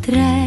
otra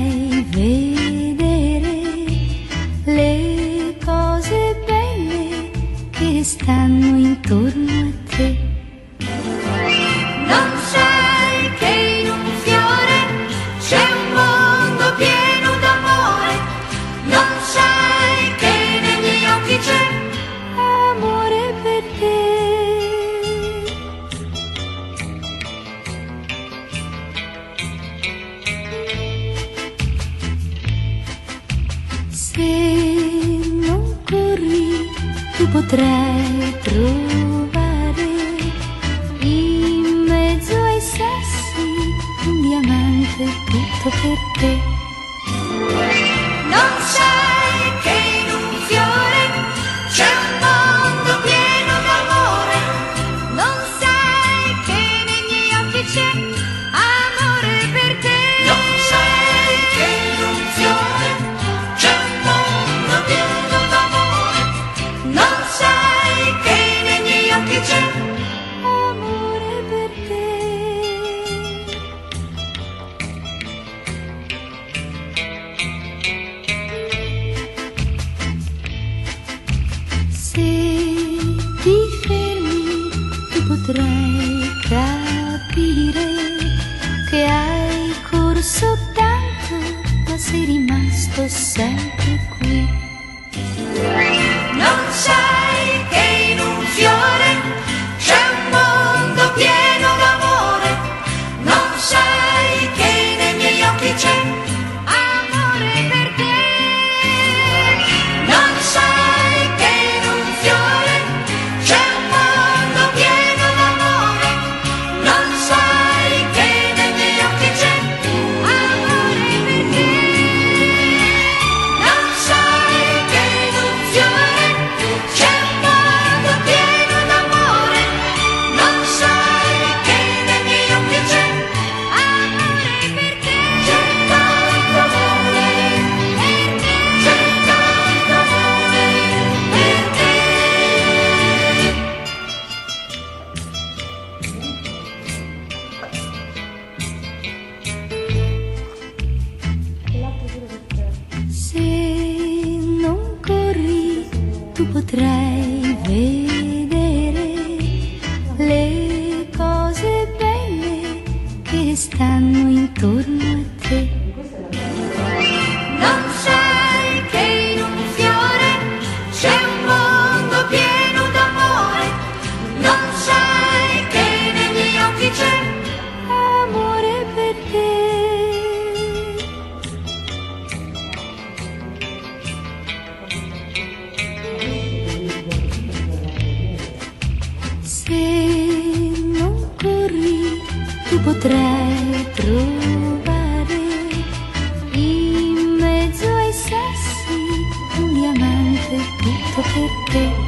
potrei trovare in mezzo ai sassi un diamante tutto per te. che hai corso tanto, ma sei rimasto sempre potrei vedere le cose belle che stanno intorno potrei trovare in mezzo ai sassi un diamante tutto per te.